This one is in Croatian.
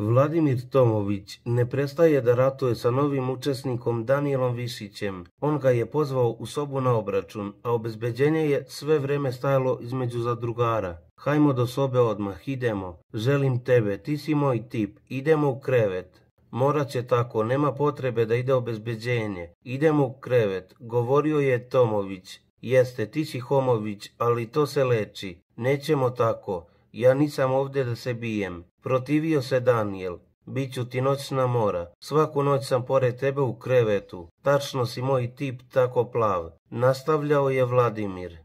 Vladimir Tomović ne prestaje da ratuje sa novim učesnikom Danielom Višićem. On ga je pozvao u sobu na obračun, a obezbeđenje je sve vreme stajalo između zadrugara. Hajmo do sobe odmah, idemo. Želim tebe, ti si moj tip, idemo u krevet. Morat će tako, nema potrebe da ide obezbeđenje. Idemo u krevet, govorio je Tomović. Jeste, ti si Homović, ali to se leči. Nećemo tako. Ja nisam ovdje da se bijem. Protivio se Daniel. Biću ti noćna mora. Svaku noć sam pored tebe u krevetu. Tačno si moj tip tako plav. Nastavljao je Vladimir.